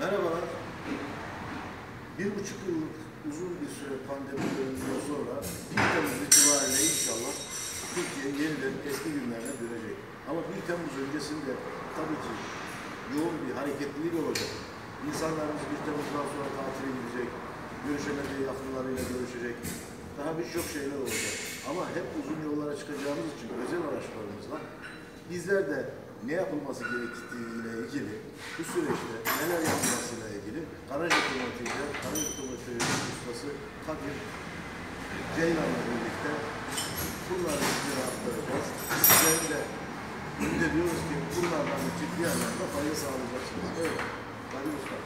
Merhabalar. Bir buçuk yıllık uzun bir süre pandemi döneminden sonra ilk Temmuz itibariyle inşallah Türkiye yeniden eski günlerine dönecek. Ama 1 Temmuz öncesinde tabii ki yoğun bir hareketlilik olacak. İnsanlarımız 1 Temmuz'dan sonra tatile gidecek, görüşemediği yakınlarıyla görüşecek. Daha birçok şeyler olacak. Ama hep uzun yollara çıkacağımız için özel araçlarımızla bizler de ne yapılması gerektiğiyle ilgili bu süreçte neler yapılmasıyla ilgili garaj otomatiğinde garaj otomatiği ustası Kadir Ceylan'la birlikte bunları sizlere aktaracağız. Sizlerin de ümit ediyoruz ki bunlardan ciddi anlamda fayda sağlayacaksınız. Evet. Kadir Usta.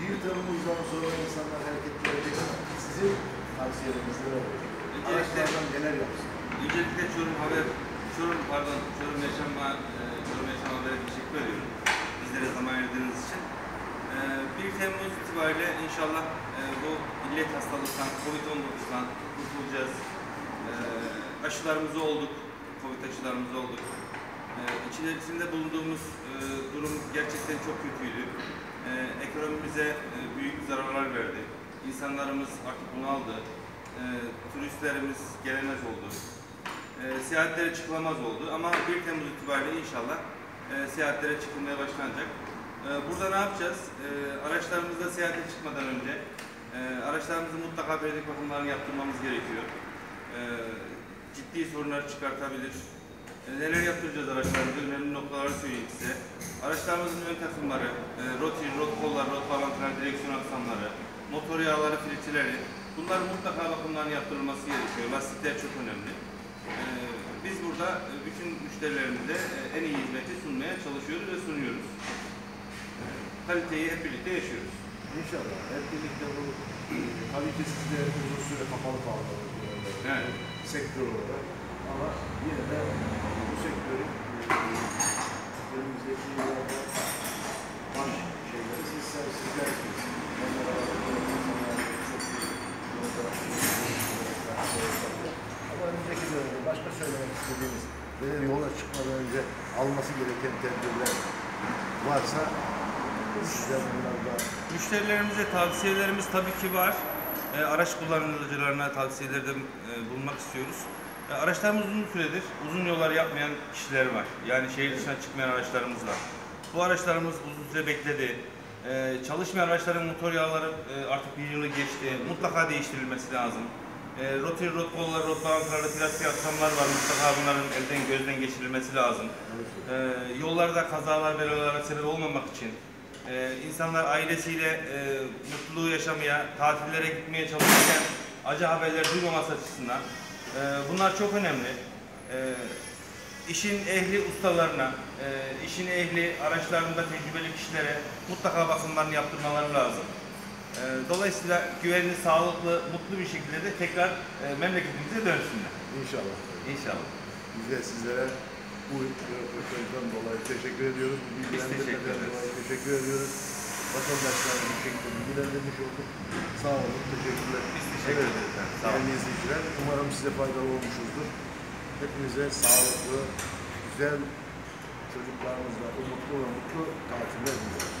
1 Temmuz'dan sonra insanlar hareket edecek. Sizin tavsiyeleriniz neler? Öncelikle- Araçlardan neler yapsın? Öncelikle Çorum Haber, Çorum pardon, Çorum Yaşama, e, Çorum Yaşam Haber'e teşekkür ediyorum. Bizlere zaman ayırdığınız için. E, 1 Temmuz itibariyle inşallah e, bu illet hastalıktan, Covid-19'dan kurtulacağız. E, aşılarımızı olduk, Covid aşılarımızı olduk. E, içerisinde bulunduğumuz e, durum gerçekten çok kötüydü. E, ekonomimize e, büyük zararlar verdi. İnsanlarımız artık bunaldı. E, turistlerimiz gelemez oldu. E, seyahatlere çıkılamaz oldu ama 1 Temmuz itibariyle inşallah e, seyahatlere çıkılmaya başlanacak. E, burada ne yapacağız? E, araçlarımızda seyahate çıkmadan önce e, araçlarımızın mutlaka periyodik bakımlarını yaptırmamız gerekiyor. E, ciddi sorunlar çıkartabilir. Neler yaptıracağız araçlarımızda? Önemli noktaları söyleyeyim size. Araçlarımızın ön takımları, e, rotir, rot kollar, rot bağlantılar, direksiyon aksamları, motor yağları, filtreleri, bunların mutlaka bakımlarının yaptırılması gerekiyor. Lastikler çok önemli. E, biz burada e, bütün müşterilerimize e, en iyi hizmeti sunmaya çalışıyoruz ve sunuyoruz. Kaliteyi hep birlikte yaşıyoruz. İnşallah. Hep birlikte bu tabii ki siz de uzun süre kapalı kaldınız. Evet. Sektör olarak. Ama yine de bu sektörün e, önümüzdeki yıllarda baş şeyleri siz sizlersiniz. Onlara insanlar çok iyi ama önümüzdeki dönemde başka istediğiniz ve yola çıkmadan önce alması gereken tedbirler varsa sizler bunlarda Müşterilerimize tavsiyelerimiz tabii ki var. E, araç kullanıcılarına tavsiyelerde e, bulunmak istiyoruz. E, araçlarımız uzun süredir uzun yollar yapmayan kişiler var. Yani şehir dışına çıkmayan araçlarımız var. Bu araçlarımız uzun süre bekledi. E, çalışmayan araçların motor yağları e, artık bir yılı geçti. Mutlaka değiştirilmesi lazım. E, rotor, rot kollar, rot bağlantıları, plastik aksamlar var. Mutlaka bunların elden gözden geçirilmesi lazım. E, yollarda kazalar, belalara sebep olmamak için ee, insanlar ailesiyle e, mutluluğu yaşamaya, tatillere gitmeye çalışırken acı haberler duymaması açısından e, bunlar çok önemli. E, işin ehli ustalarına, e, işin ehli araçlarında tecrübeli kişilere mutlaka bakımlarını yaptırmaları lazım. E, dolayısıyla güvenli, sağlıklı, mutlu bir şekilde de tekrar e, memleketimize dönsünler. inşallah. İnşallah. Biz de sizlere bu röportajdan dolayı teşekkür ediyoruz. Bu bilgilendirmeden teşekkür ederiz. dolayı teşekkür ediyoruz. Vatandaşlarla bu şekilde bilgilendirmiş olduk. Sağ olun, teşekkürler. Biz teşekkür Evet, ederiz. Sağ olun. İzleyiciler, umarım size faydalı olmuşuzdur. Hepinize sağlıklı, güzel çocuklarınızla umutlu ve mutlu tatiller diliyoruz.